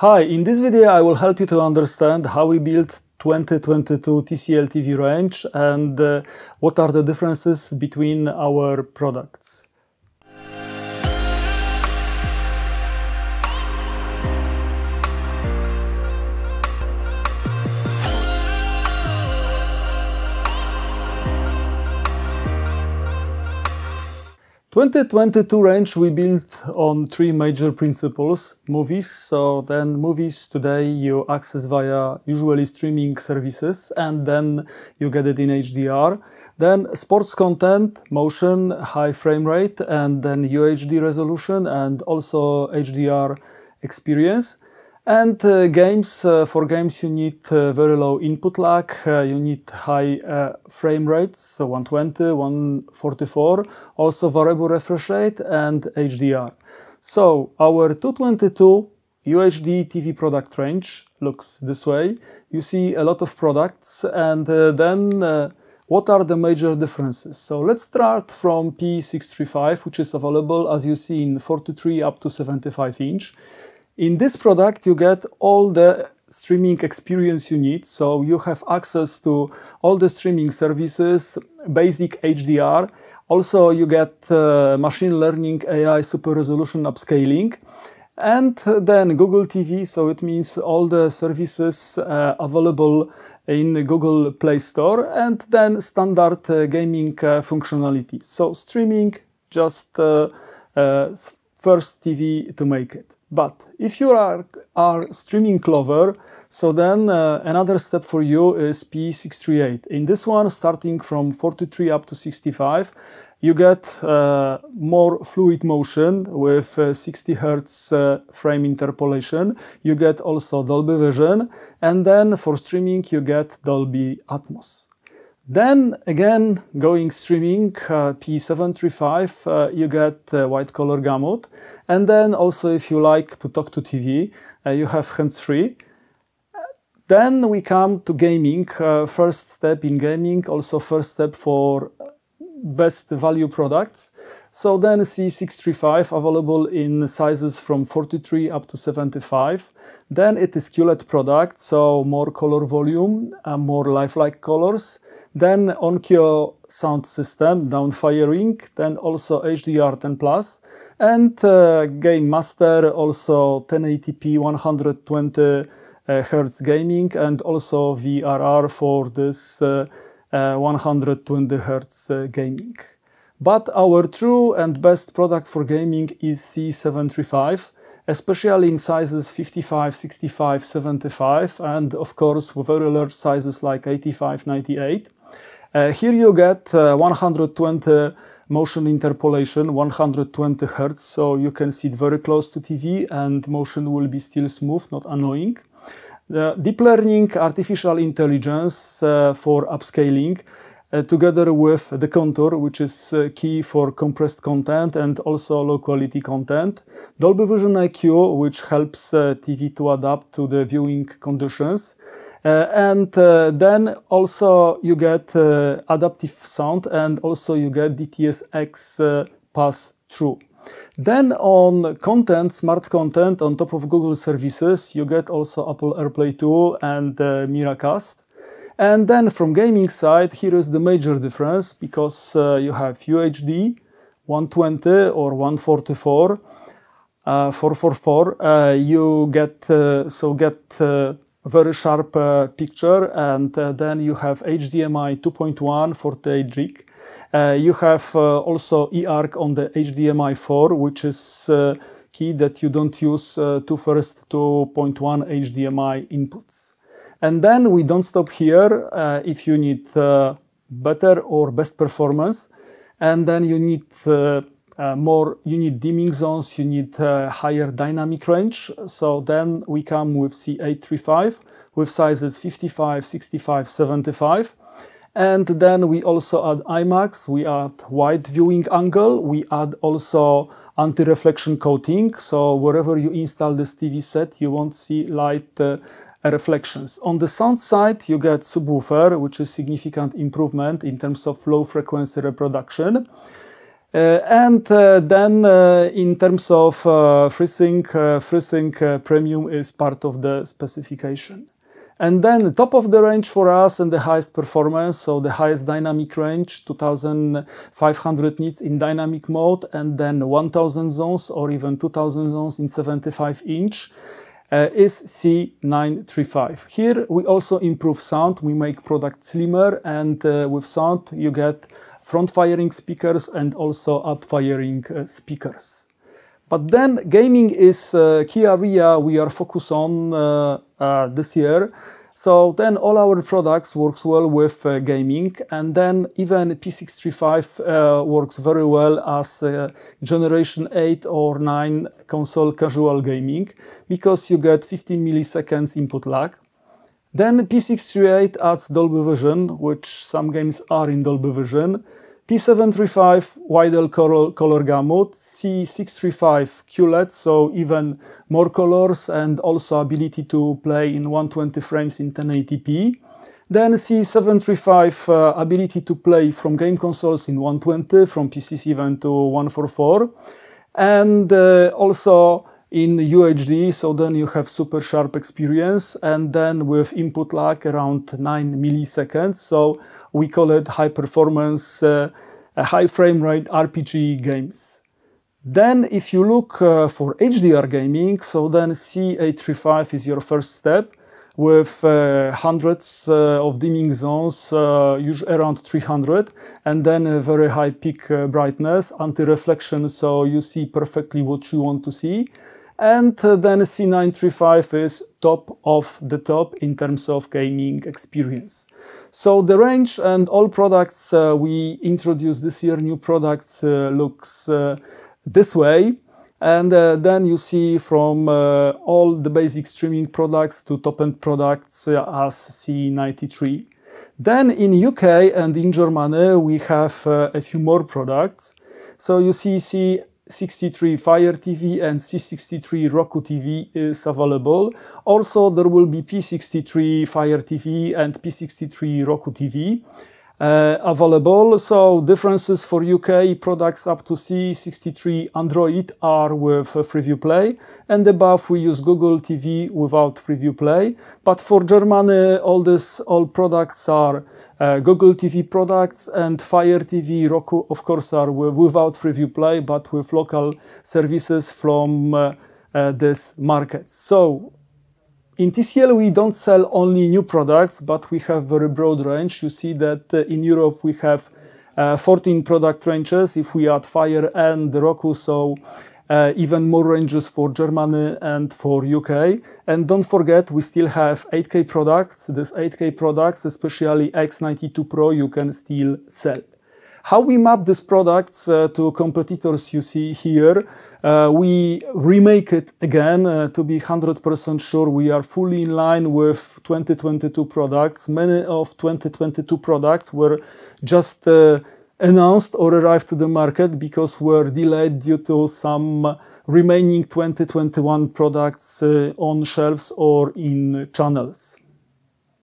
Hi, in this video I will help you to understand how we built 2022 TCL TV range and uh, what are the differences between our products. 2022 range we built on three major principles. Movies, so then movies today you access via usually streaming services and then you get it in HDR. Then sports content, motion, high frame rate and then UHD resolution and also HDR experience. And uh, games, uh, for games you need uh, very low input lag, uh, you need high uh, frame rates, so 120, 144, also variable refresh rate and HDR. So our 222 UHD TV product range looks this way. You see a lot of products and uh, then what are the major differences? So let's start from P635, which is available as you see in 43 up to 75 inch. In this product, you get all the streaming experience you need. So you have access to all the streaming services, basic HDR. Also, you get uh, machine learning, AI, super resolution upscaling. And then Google TV, so it means all the services uh, available in Google Play Store, and then standard uh, gaming uh, functionality. So streaming, just uh, uh, first TV to make it. But if you are, are streaming Clover, so then uh, another step for you is P638. In this one, starting from 43 up to 65, you get uh, more fluid motion with uh, 60 hertz uh, frame interpolation. You get also Dolby Vision, and then for streaming you get Dolby Atmos. Then again, going streaming uh, P735, uh, you get uh, wide color gamut. And then also if you like to talk to TV, uh, you have hands-free. Then we come to gaming, uh, first step in gaming, also first step for best value products. So then C635 available in sizes from 43 up to 75. Then it is QLED product, so more color volume, uh, more lifelike colors. Then Onkyo sound system, downfiring, then also HDR10 Plus, and uh, Game Master, also 1080p 120 uh, Hertz gaming, and also VRR for this uh, 120 Hz uh, gaming. But our true and best product for gaming is C735, especially in sizes 55, 65, 75, and of course with very large sizes like 85, 98. Uh, here you get uh, 120 motion interpolation, 120 Hz, so you can sit very close to TV and motion will be still smooth, not annoying. The deep learning artificial intelligence uh, for upscaling uh, together with the contour, which is uh, key for compressed content and also low quality content. Dolby Vision IQ, which helps TV to adapt to the viewing conditions. Uh, and uh, then also you get uh, adaptive sound and also you get DTS:X pass through. Then on content, smart content on top of Google services, you get also Apple AirPlay 2 and uh, Miracast. And then from gaming side, here is the major difference because uh, you have UHD 120 or 144, uh, 444. Uh, you get so get very sharp uh, picture and uh, then you have HDMI 2.1 48 gig. Uh, you have uh, also eARC on the HDMI 4 which is uh, key that you don't use uh, two first 2.1 HDMI inputs. And then we don't stop here if you need better or best performance and then you need uh, more, you need dimming zones, you need uh, higher dynamic range. So then we come with C835 with sizes 55, 65, 75. And then we also add IMAX, we add wide viewing angle, we add also anti-reflection coating. So wherever you install this TV set, you won't see light uh, reflections. On the sound side, you get subwoofer, which is significant improvement in terms of low frequency reproduction. Uh, and uh, then uh, in terms of FreeSync, FreeSync Premium is part of the specification. And then top of the range for us and the highest performance, so the highest dynamic range, 2500 nits in dynamic mode, and then 1000 zones or even 2000 zones in 75 inch. Uh, is C935. Here we also improve sound, we make product slimmer and uh, with sound you get front firing speakers and also up firing uh, speakers. But then gaming is a key area we are focused on uh, uh, this year. So then all our products works well with uh, gaming and then even P635 uh, works very well as generation 8 or 9 console casual gaming because you get 15 milliseconds input lag. Then P638 adds Dolby Vision, which some games are in Dolby Vision. P735 wider color, color gamut, C635 QLED, so even more colors and also ability to play in 120 frames in 1080p. Then C735 uh, ability to play from game consoles in 120, from PCs even to 144. And uh, also in UHD, so then you have super sharp experience, and then with input lag around 9 milliseconds, so we call it high performance, uh, high frame rate RPG games. Then if you look uh, for HDR gaming, so then C835 is your first step with uh, hundreds uh, of dimming zones, uh, usually around 300, and then a very high peak uh, brightness, anti-reflection, so you see perfectly what you want to see. And then C935 is top of the top in terms of gaming experience. So the range and all products uh, we introduced this year, new products, uh, looks uh, this way. And uh, then you see from uh, all the basic streaming products to top-end products uh, as C93. Then in UK and in Germany, we have a few more products. So you see C 63 Fire TV and C63 Roku TV is available. Also, there will be P63 Fire TV and P63 Roku TV available. So differences for UK products up to C63 Android are with uh, Freeview Play and above we use Google TV without Freeview Play. But for Germany, all this all products are uh, Google TV products and Fire TV, Roku, of course, are without Freeview Play, but with local services from uh, uh, this market. So in TCL, we don't sell only new products, but we have very broad range. You see that uh, in Europe, we have uh, 14 product ranges if we add Fire and Roku, so uh, even more ranges for Germany and for UK. And don't forget, we still have 8K products. These 8K products, especially X92 Pro, you can still sell. How we map these products uh, to competitors you see here, uh, we remake it again uh, to be 100% sure we are fully in line with 2022 products. Many of 2022 products were just uh, announced or arrived to the market because were delayed due to some remaining 2021 products uh, on shelves or in channels.